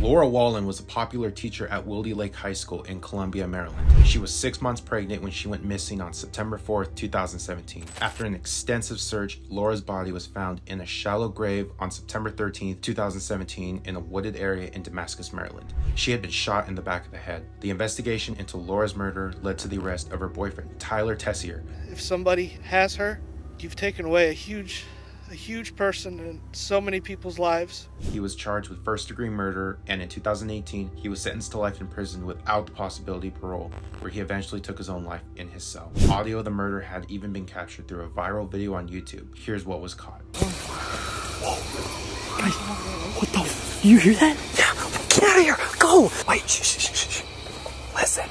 Laura Wallen was a popular teacher at Wilde Lake High School in Columbia, Maryland. She was six months pregnant when she went missing on September 4th, 2017. After an extensive search, Laura's body was found in a shallow grave on September 13th, 2017, in a wooded area in Damascus, Maryland. She had been shot in the back of the head. The investigation into Laura's murder led to the arrest of her boyfriend, Tyler Tessier. If somebody has her, you've taken away a huge a huge person in so many people's lives. He was charged with first degree murder, and in 2018, he was sentenced to life in prison without the possibility of parole, where he eventually took his own life in his cell. Audio of the murder had even been captured through a viral video on YouTube. Here's what was caught. Whoa. Guys, what the? F- you hear that? Yeah, get out of here. Go. Wait, shh, shh, shh, shh. Listen.